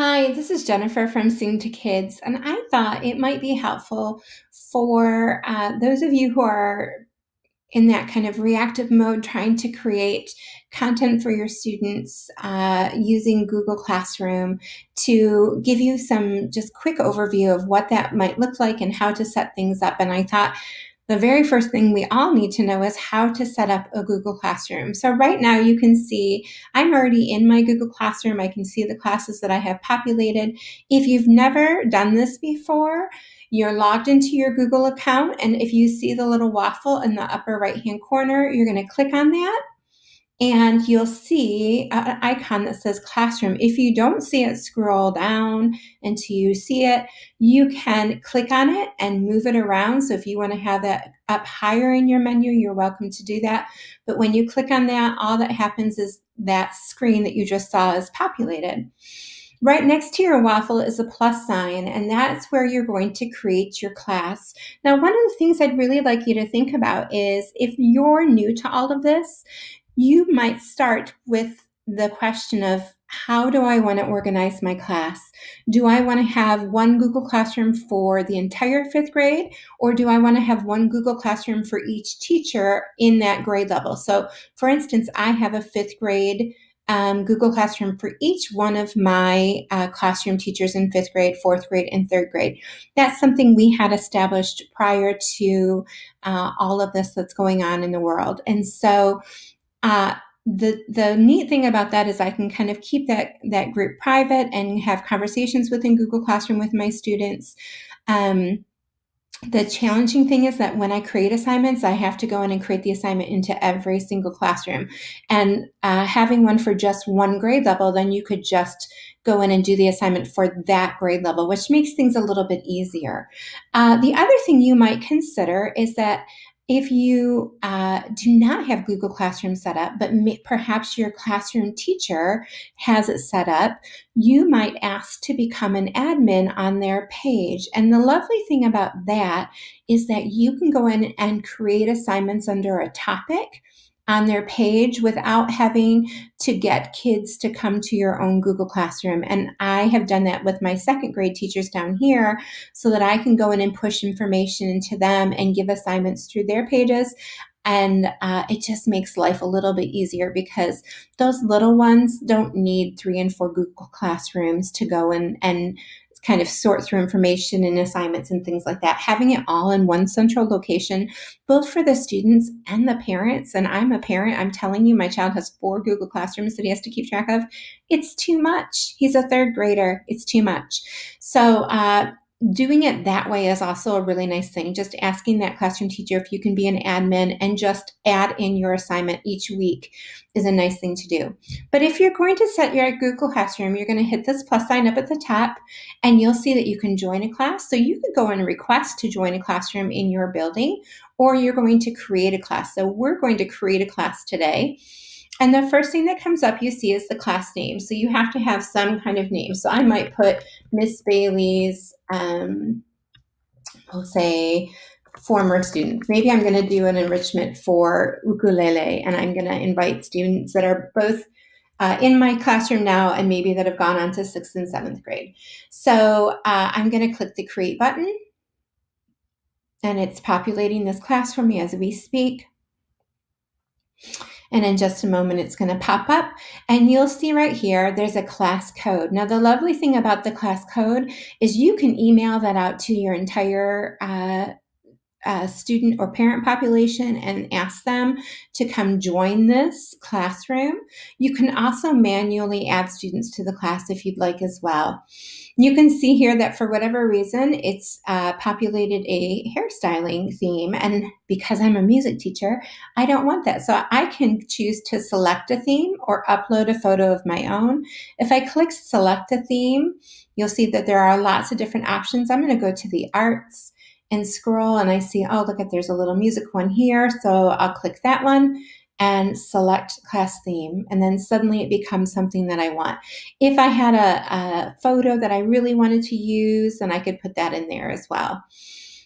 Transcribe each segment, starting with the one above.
Hi, this is Jennifer from Sing to Kids, and I thought it might be helpful for uh, those of you who are in that kind of reactive mode, trying to create content for your students uh, using Google Classroom to give you some just quick overview of what that might look like and how to set things up. And I thought the very first thing we all need to know is how to set up a Google Classroom. So right now you can see I'm already in my Google Classroom. I can see the classes that I have populated. If you've never done this before, you're logged into your Google account. And if you see the little waffle in the upper right hand corner, you're going to click on that and you'll see an icon that says classroom. If you don't see it, scroll down until you see it. You can click on it and move it around. So if you want to have that up higher in your menu, you're welcome to do that. But when you click on that, all that happens is that screen that you just saw is populated. Right next to your waffle is a plus sign, and that's where you're going to create your class. Now, one of the things I'd really like you to think about is if you're new to all of this, you might start with the question of how do I want to organize my class? Do I want to have one Google Classroom for the entire fifth grade, or do I want to have one Google Classroom for each teacher in that grade level? So, for instance, I have a fifth grade um, Google Classroom for each one of my uh, classroom teachers in fifth grade, fourth grade, and third grade. That's something we had established prior to uh, all of this that's going on in the world. And so, uh, the the neat thing about that is I can kind of keep that that group private and have conversations within Google Classroom with my students. Um, the challenging thing is that when I create assignments, I have to go in and create the assignment into every single classroom. And uh, having one for just one grade level, then you could just go in and do the assignment for that grade level, which makes things a little bit easier. Uh, the other thing you might consider is that if you uh, do not have Google Classroom set up, but may, perhaps your classroom teacher has it set up, you might ask to become an admin on their page. And the lovely thing about that is that you can go in and create assignments under a topic on their page without having to get kids to come to your own Google Classroom. And I have done that with my second grade teachers down here so that I can go in and push information into them and give assignments through their pages. And uh, it just makes life a little bit easier because those little ones don't need three and four Google Classrooms to go and, and kind of sort through information and assignments and things like that. Having it all in one central location, both for the students and the parents. And I'm a parent, I'm telling you, my child has four Google Classrooms that he has to keep track of. It's too much. He's a third grader. It's too much. So, uh, doing it that way is also a really nice thing. Just asking that classroom teacher if you can be an admin and just add in your assignment each week is a nice thing to do. But if you're going to set your Google Classroom, you're going to hit this plus sign up at the top and you'll see that you can join a class. So you could go and request to join a classroom in your building or you're going to create a class. So we're going to create a class today. And the first thing that comes up you see is the class name. So you have to have some kind of name. So I might put Miss Bailey's, um, we'll say former student. Maybe I'm going to do an enrichment for ukulele and I'm going to invite students that are both uh, in my classroom now and maybe that have gone on to sixth and seventh grade. So uh, I'm going to click the create button and it's populating this class for me as we speak. And in just a moment, it's going to pop up and you'll see right here, there's a class code. Now, the lovely thing about the class code is you can email that out to your entire uh, uh, student or parent population and ask them to come join this classroom. You can also manually add students to the class if you'd like as well. You can see here that for whatever reason, it's uh, populated a hairstyling theme. And because I'm a music teacher, I don't want that. So I can choose to select a theme or upload a photo of my own. If I click select a theme, you'll see that there are lots of different options. I'm going to go to the arts and scroll and I see, oh, look at there's a little music one here. So I'll click that one and select class theme. And then suddenly it becomes something that I want. If I had a, a photo that I really wanted to use, then I could put that in there as well.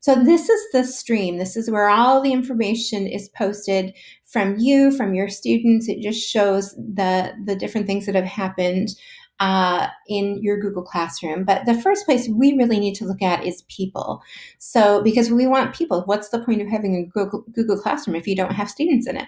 So this is the stream. This is where all the information is posted from you, from your students. It just shows the, the different things that have happened uh, in your Google Classroom. But the first place we really need to look at is people. So, because we want people, what's the point of having a Google, Google Classroom if you don't have students in it?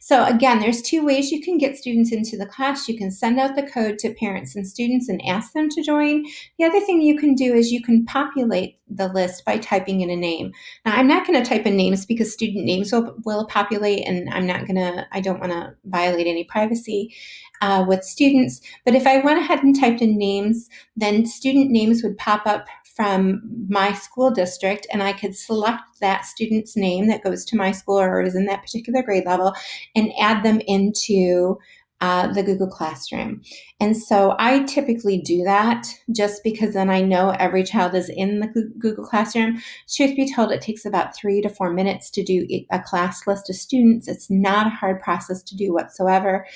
So, again, there's two ways you can get students into the class. You can send out the code to parents and students and ask them to join. The other thing you can do is you can populate the list by typing in a name. Now, I'm not going to type in names because student names will, will populate, and I'm not going to, I don't want to violate any privacy uh, with students. But if I went ahead and typed in names, then student names would pop up from my school district, and I could select that student's name that goes to my school or is in that particular grade level and add them into uh, the Google Classroom. And so I typically do that just because then I know every child is in the Google Classroom. Truth be told, it takes about three to four minutes to do a class list of students. It's not a hard process to do whatsoever.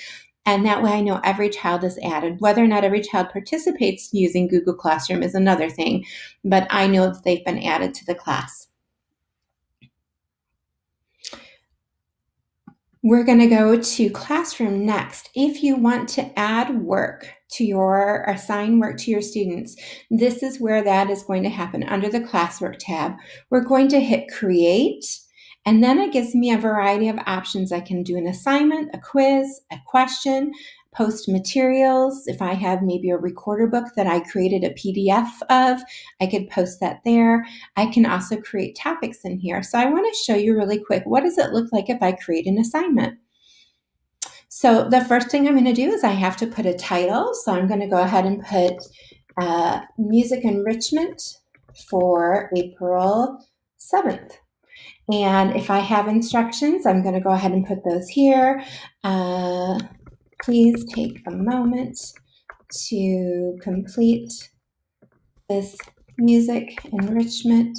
And that way I know every child is added. Whether or not every child participates using Google Classroom is another thing, but I know that they've been added to the class. We're going to go to classroom next. If you want to add work to your assign work to your students, this is where that is going to happen under the classwork tab. We're going to hit create and then it gives me a variety of options. I can do an assignment, a quiz, a question, post materials. If I have maybe a recorder book that I created a PDF of, I could post that there. I can also create topics in here. So I want to show you really quick, what does it look like if I create an assignment? So the first thing I'm going to do is I have to put a title. So I'm going to go ahead and put uh, music enrichment for April 7th. And if I have instructions, I'm going to go ahead and put those here. Uh, please take a moment to complete this music enrichment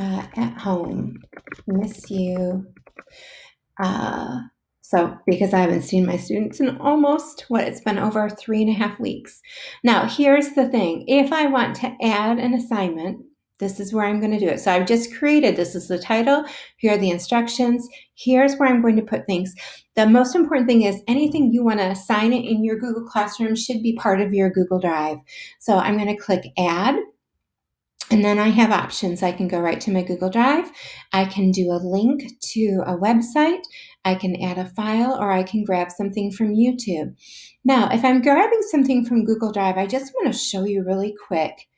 uh, at home. Miss you. Uh, so, because I haven't seen my students in almost what it's been over three and a half weeks. Now, here's the thing if I want to add an assignment, this is where I'm going to do it. So I've just created, this is the title. Here are the instructions. Here's where I'm going to put things. The most important thing is anything you want to assign it in your Google Classroom should be part of your Google Drive. So I'm going to click add. And then I have options. I can go right to my Google Drive. I can do a link to a website. I can add a file or I can grab something from YouTube. Now, if I'm grabbing something from Google Drive, I just want to show you really quick.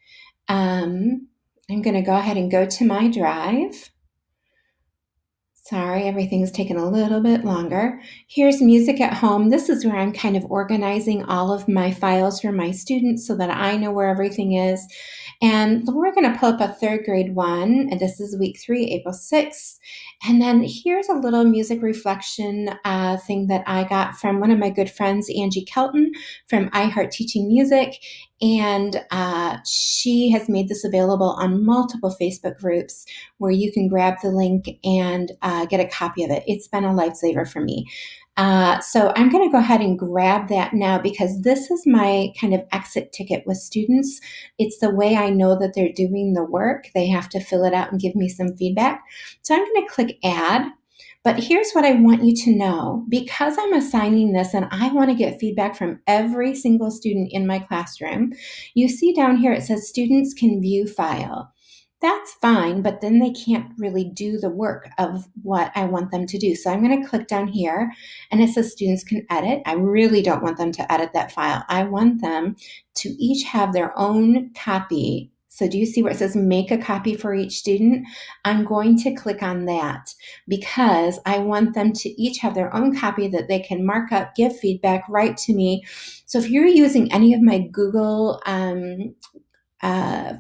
Um, I'm going to go ahead and go to my drive. Sorry, everything's taken a little bit longer. Here's music at home. This is where I'm kind of organizing all of my files for my students so that I know where everything is. And we're going to pull up a third grade one, and this is week three, April 6th. And then here's a little music reflection uh, thing that I got from one of my good friends, Angie Kelton from iHeart Teaching Music. And uh, she has made this available on multiple Facebook groups where you can grab the link and uh, get a copy of it. It's been a lifesaver for me. Uh, so I'm going to go ahead and grab that now because this is my kind of exit ticket with students. It's the way I know that they're doing the work. They have to fill it out and give me some feedback. So I'm going to click add. But here's what I want you to know because I'm assigning this and I want to get feedback from every single student in my classroom, you see down here it says students can view file that's fine, but then they can't really do the work of what I want them to do. So I'm going to click down here and it says students can edit. I really don't want them to edit that file. I want them to each have their own copy. So do you see where it says make a copy for each student? I'm going to click on that because I want them to each have their own copy that they can mark up, give feedback, write to me. So if you're using any of my Google um, uh,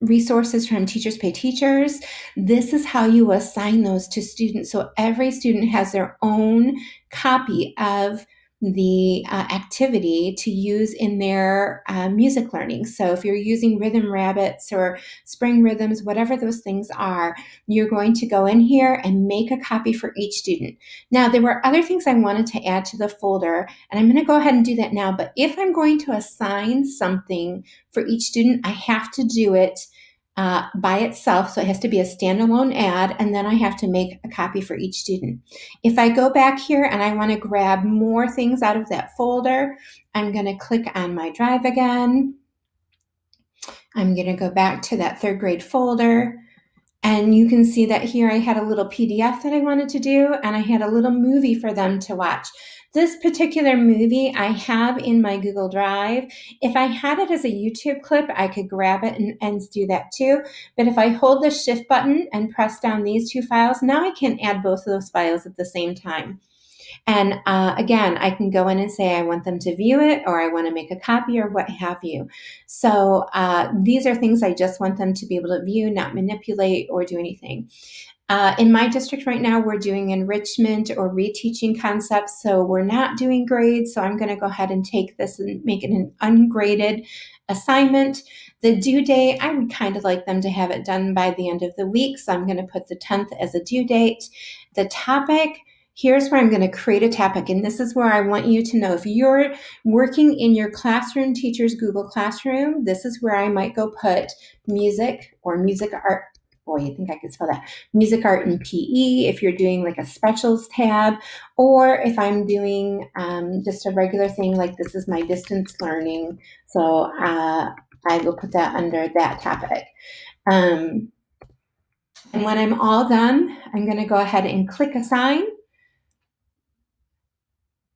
resources from Teachers Pay Teachers. This is how you assign those to students. So every student has their own copy of the uh, activity to use in their uh, music learning. So if you're using Rhythm Rabbits or Spring Rhythms, whatever those things are, you're going to go in here and make a copy for each student. Now, there were other things I wanted to add to the folder, and I'm going to go ahead and do that now. But if I'm going to assign something for each student, I have to do it uh, by itself, so it has to be a standalone ad, and then I have to make a copy for each student. If I go back here and I want to grab more things out of that folder, I'm going to click on my drive again. I'm going to go back to that third grade folder. And you can see that here I had a little PDF that I wanted to do, and I had a little movie for them to watch. This particular movie I have in my Google Drive. If I had it as a YouTube clip, I could grab it and, and do that too. But if I hold the shift button and press down these two files, now I can add both of those files at the same time. And uh, again, I can go in and say I want them to view it or I want to make a copy or what have you. So uh, these are things I just want them to be able to view, not manipulate or do anything. Uh, in my district right now, we're doing enrichment or reteaching concepts. So we're not doing grades. So I'm going to go ahead and take this and make it an ungraded assignment. The due date, I would kind of like them to have it done by the end of the week. So I'm going to put the 10th as a due date. The topic, here's where I'm going to create a topic. And this is where I want you to know if you're working in your classroom teacher's Google Classroom, this is where I might go put music or music art. Boy, I think I could spell that. Music, art, and PE if you're doing like a specials tab, or if I'm doing um, just a regular thing like this is my distance learning. So uh, I will put that under that topic. Um, and when I'm all done, I'm going to go ahead and click assign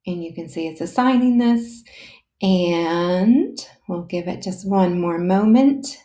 and you can see it's assigning this and we'll give it just one more moment.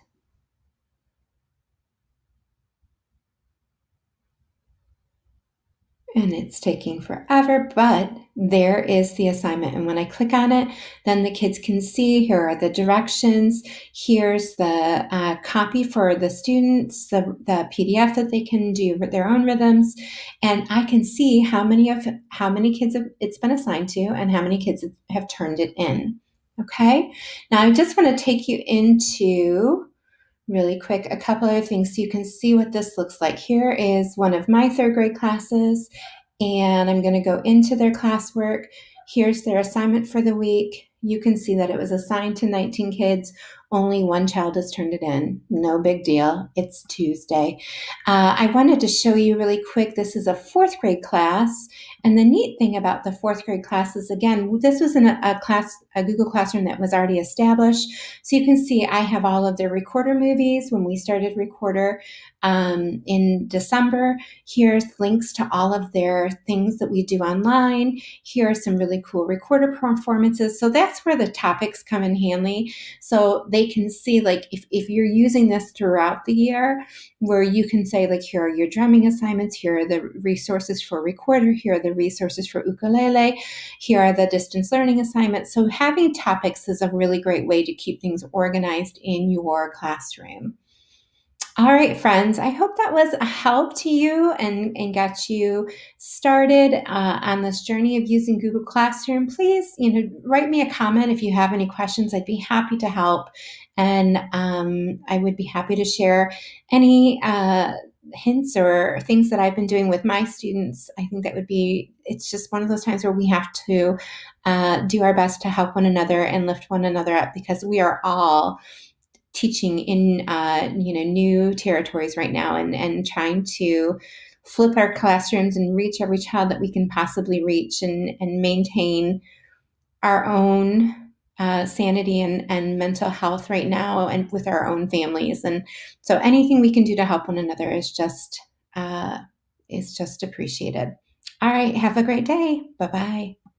And it's taking forever, but there is the assignment. And when I click on it, then the kids can see here are the directions. Here's the uh, copy for the students, the, the PDF that they can do their own rhythms. And I can see how many of how many kids have, it's been assigned to and how many kids have turned it in. Okay. Now I just want to take you into really quick a couple other things so you can see what this looks like. Here is one of my third grade classes, and I'm going to go into their classwork. Here's their assignment for the week. You can see that it was assigned to 19 kids. Only one child has turned it in. No big deal. It's Tuesday. Uh, I wanted to show you really quick. This is a fourth grade class. And the neat thing about the fourth grade class is, again, this was in a, a class, a Google Classroom that was already established. So you can see I have all of their recorder movies when we started Recorder um, in December. Here's links to all of their things that we do online. Here are some really cool recorder performances. So that's where the topics come in handy. So they can see like if, if you're using this throughout the year where you can say like here are your drumming assignments here are the resources for recorder here are the resources for ukulele here are the distance learning assignments. So having topics is a really great way to keep things organized in your classroom all right, friends, I hope that was a help to you and, and got you started uh, on this journey of using Google Classroom. Please, you know, write me a comment if you have any questions. I'd be happy to help. And um, I would be happy to share any uh, hints or things that I've been doing with my students. I think that would be, it's just one of those times where we have to uh, do our best to help one another and lift one another up because we are all teaching in uh, you know new territories right now and and trying to flip our classrooms and reach every child that we can possibly reach and and maintain our own uh, sanity and, and mental health right now and with our own families. And so anything we can do to help one another is just uh, is just appreciated. All right. Have a great day. Bye bye